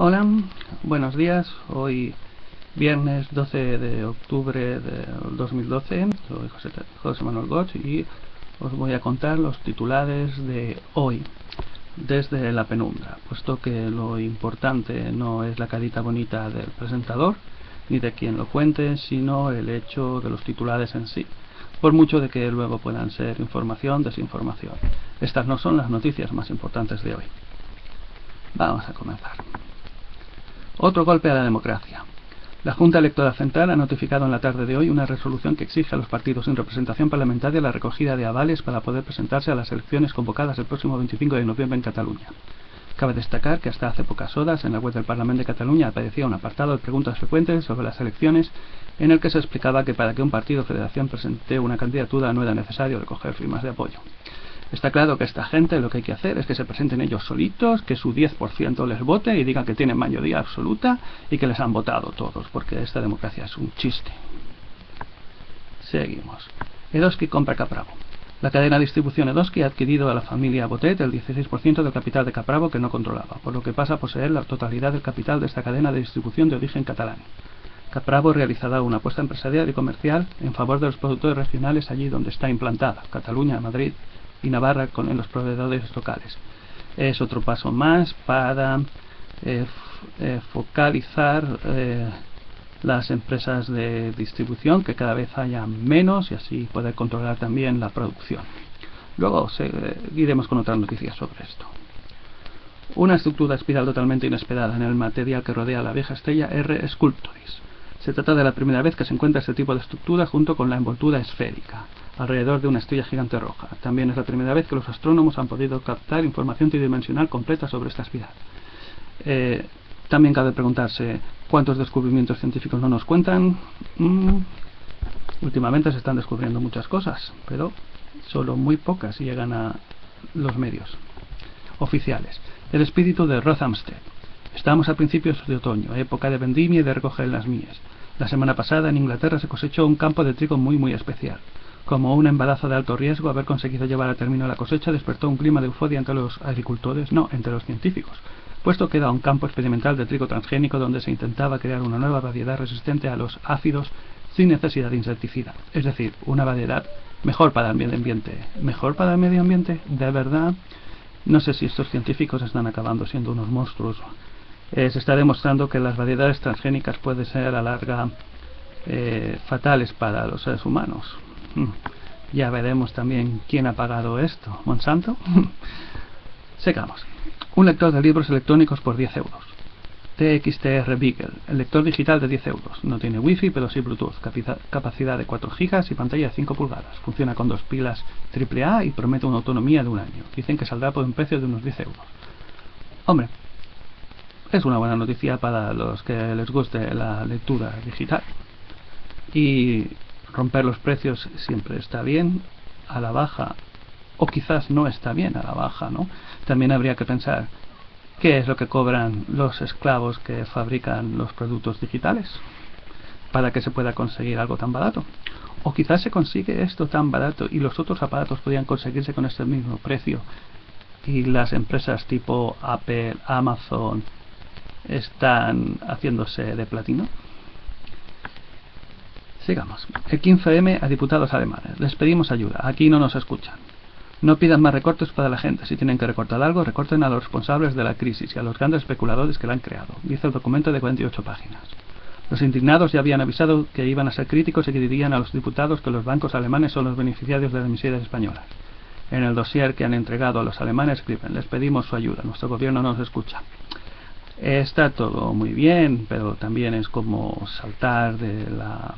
Hola, buenos días. Hoy viernes 12 de octubre de 2012. Soy José, José Manuel Gotch y os voy a contar los titulares de hoy desde la penumbra, puesto que lo importante no es la carita bonita del presentador ni de quien lo cuente, sino el hecho de los titulares en sí, por mucho de que luego puedan ser información, desinformación. Estas no son las noticias más importantes de hoy. Vamos a comenzar. Otro golpe a la democracia. La Junta Electoral Central ha notificado en la tarde de hoy una resolución que exige a los partidos sin representación parlamentaria la recogida de avales para poder presentarse a las elecciones convocadas el próximo 25 de noviembre en Cataluña. Cabe destacar que hasta hace pocas horas en la web del Parlamento de Cataluña aparecía un apartado de preguntas frecuentes sobre las elecciones en el que se explicaba que para que un partido o federación presente una candidatura no era necesario recoger firmas de apoyo. Está claro que esta gente lo que hay que hacer es que se presenten ellos solitos, que su 10% les vote y digan que tienen mayoría absoluta y que les han votado todos, porque esta democracia es un chiste. Seguimos. Edoski compra Capravo. La cadena de distribución Edoski ha adquirido a la familia Botet el 16% del capital de Capravo que no controlaba, por lo que pasa a poseer la totalidad del capital de esta cadena de distribución de origen catalán. Capravo realizará una apuesta empresarial y comercial en favor de los productores regionales allí donde está implantada, Cataluña, Madrid, y Navarra con los proveedores locales. Es otro paso más para eh, eh, focalizar eh, las empresas de distribución, que cada vez haya menos y así poder controlar también la producción. Luego seguiremos con otras noticias sobre esto. Una estructura espiral totalmente inesperada en el material que rodea la vieja estrella R Sculptoris. Se trata de la primera vez que se encuentra este tipo de estructura junto con la envoltura esférica alrededor de una estrella gigante roja. También es la primera vez que los astrónomos han podido captar información tridimensional completa sobre esta espiral. Eh, también cabe preguntarse cuántos descubrimientos científicos no nos cuentan. Mm, últimamente se están descubriendo muchas cosas, pero solo muy pocas llegan a los medios oficiales. El espíritu de Rothamsted. Estamos a principios de otoño, época de vendimia y de recoger las mías. La semana pasada en Inglaterra se cosechó un campo de trigo muy muy especial. Como un embarazo de alto riesgo, haber conseguido llevar a término la cosecha despertó un clima de euforia entre los agricultores, no, entre los científicos, puesto que era un campo experimental de trigo transgénico donde se intentaba crear una nueva variedad resistente a los ácidos sin necesidad de insecticida, es decir, una variedad mejor para el medio ambiente. ¿Mejor para el medio ambiente? De verdad, no sé si estos científicos están acabando siendo unos monstruos. Eh, se está demostrando que las variedades transgénicas pueden ser a la larga eh, fatales para los seres humanos. Mm. Ya veremos también quién ha pagado esto. ¿Monsanto? Sigamos. Un lector de libros electrónicos por 10 euros. TXTR Beagle, el lector digital de 10 euros. No tiene wifi, pero sí Bluetooth. Capacidad de 4 GB y pantalla de 5 pulgadas. Funciona con dos pilas AAA y promete una autonomía de un año. Dicen que saldrá por un precio de unos 10 euros. Hombre, es una buena noticia para los que les guste la lectura digital. Y romper los precios siempre está bien, a la baja, o quizás no está bien a la baja, ¿no? También habría que pensar qué es lo que cobran los esclavos que fabrican los productos digitales para que se pueda conseguir algo tan barato. O quizás se consigue esto tan barato y los otros aparatos podrían conseguirse con este mismo precio y las empresas tipo Apple, Amazon están haciéndose de platino. Sigamos. El 15M a diputados alemanes. Les pedimos ayuda. Aquí no nos escuchan. No pidan más recortes para la gente. Si tienen que recortar algo, recorten a los responsables de la crisis y a los grandes especuladores que la han creado. Dice el documento de 48 páginas. Los indignados ya habían avisado que iban a ser críticos y que dirían a los diputados que los bancos alemanes son los beneficiarios de las miserias españolas. En el dossier que han entregado a los alemanes escriben, les pedimos su ayuda, nuestro gobierno no nos escucha. Está todo muy bien, pero también es como saltar de la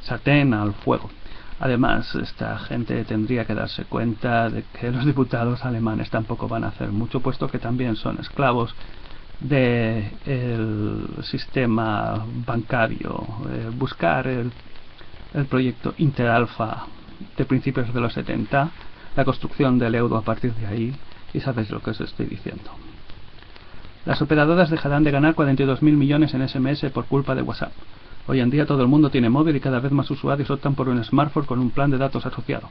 sartén al fuego. Además, esta gente tendría que darse cuenta de que los diputados alemanes tampoco van a hacer mucho, puesto que también son esclavos del sistema bancario. Eh, buscar el, el proyecto Interalfa de principios de los 70, la construcción del euro a partir de ahí, y sabéis lo que os estoy diciendo. Las operadoras dejarán de ganar 42.000 millones en SMS por culpa de WhatsApp. Hoy en día todo el mundo tiene móvil y cada vez más usuarios optan por un smartphone con un plan de datos asociado,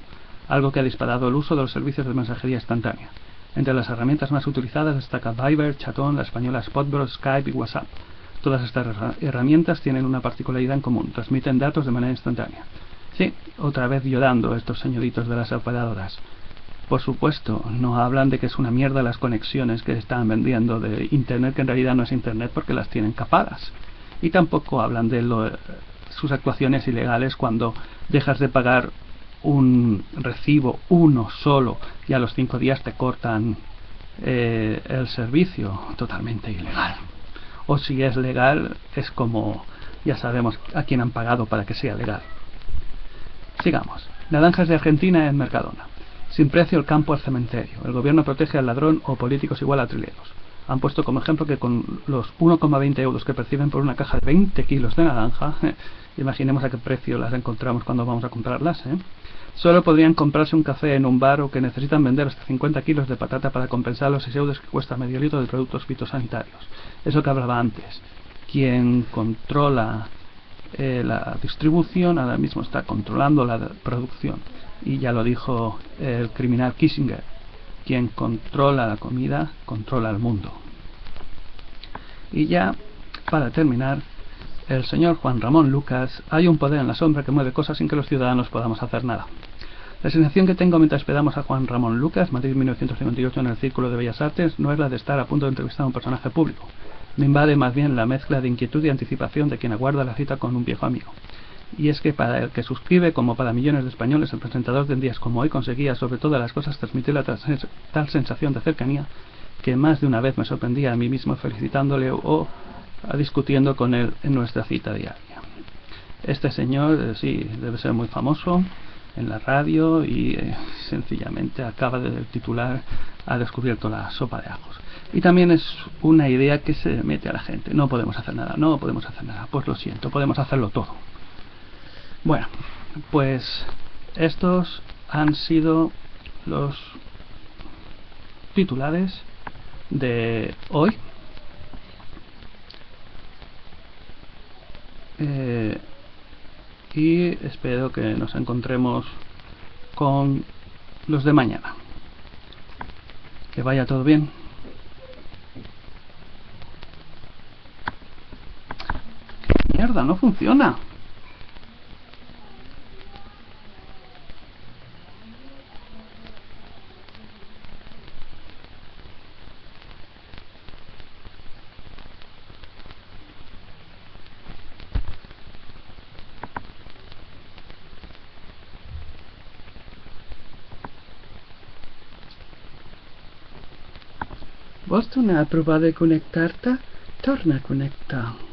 algo que ha disparado el uso de los servicios de mensajería instantánea. Entre las herramientas más utilizadas destaca Viber, Chatón, la española Spotbro, Skype y WhatsApp. Todas estas herramientas tienen una particularidad en común, transmiten datos de manera instantánea. Sí, otra vez llorando estos señoritos de las operadoras. Por supuesto, no hablan de que es una mierda las conexiones que están vendiendo de Internet, que en realidad no es Internet porque las tienen capadas. Y tampoco hablan de sus actuaciones ilegales cuando dejas de pagar un recibo, uno solo, y a los cinco días te cortan eh, el servicio. Totalmente ilegal. O si es legal, es como ya sabemos a quién han pagado para que sea legal. Sigamos. Naranjas de Argentina en Mercadona. Sin precio el campo al cementerio. El gobierno protege al ladrón o políticos igual a trileros. Han puesto como ejemplo que con los 1,20 euros que perciben por una caja de 20 kilos de naranja, imaginemos a qué precio las encontramos cuando vamos a comprarlas, ¿eh? solo podrían comprarse un café en un bar o que necesitan vender hasta 50 kilos de patata para compensar los 6 euros que cuesta medio litro de productos fitosanitarios. Eso que hablaba antes. Quien controla eh, la distribución ahora mismo está controlando la producción y ya lo dijo el criminal Kissinger, quien controla la comida, controla el mundo. Y ya, para terminar, el señor Juan Ramón Lucas, hay un poder en la sombra que mueve cosas sin que los ciudadanos podamos hacer nada. La sensación que tengo mientras esperamos a Juan Ramón Lucas, Madrid 1958 en el Círculo de Bellas Artes, no es la de estar a punto de entrevistar a un personaje público. Me invade más bien la mezcla de inquietud y anticipación de quien aguarda la cita con un viejo amigo y es que para el que suscribe, como para millones de españoles, el presentador de días como hoy conseguía sobre todas las cosas transmitir la tal sensación de cercanía que más de una vez me sorprendía a mí mismo felicitándole o discutiendo con él en nuestra cita diaria. Este señor, eh, sí, debe ser muy famoso en la radio y eh, sencillamente acaba de titular ha descubierto la sopa de ajos. Y también es una idea que se mete a la gente. No podemos hacer nada, no podemos hacer nada. Pues lo siento, podemos hacerlo todo. Bueno, pues estos han sido los titulares de hoy. Eh, y espero que nos encontremos con los de mañana. Que vaya todo bien. Mierda! No funciona. Vols tornar a provar de connectar-te? Torna a.